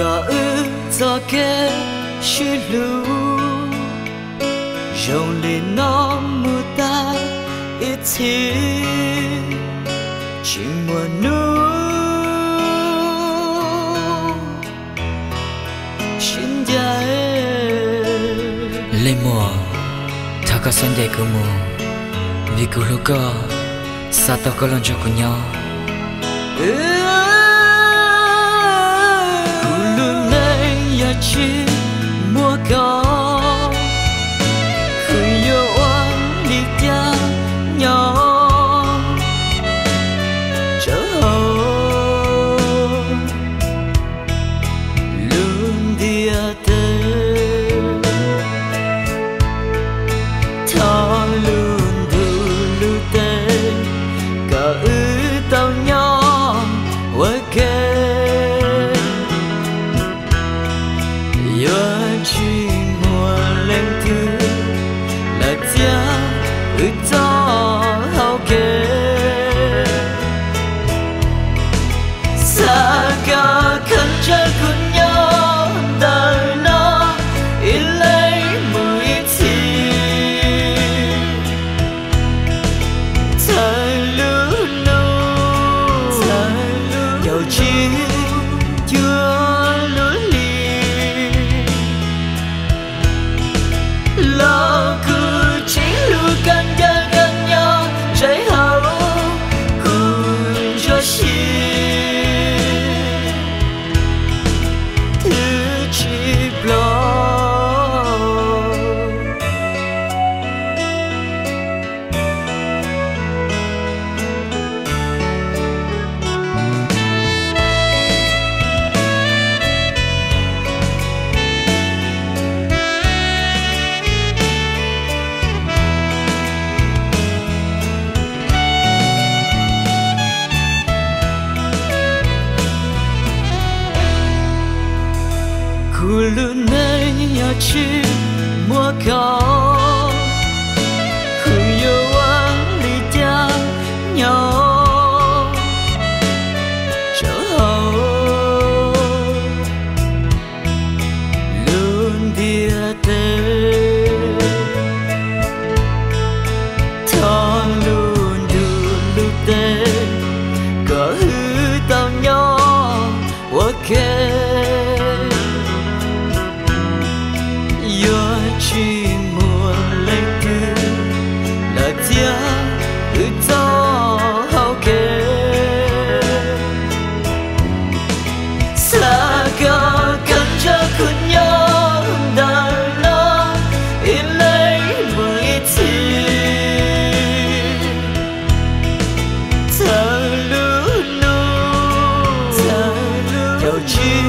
lệ shi lu rồng lên nó mưa ta ít chi chỉ mùa nu xin dài lên mùa thà có xuân đầy của mùa vì cứ lúc có sao tao có lần cho của nhau Chỉ. Kulu nay chi mua có ti.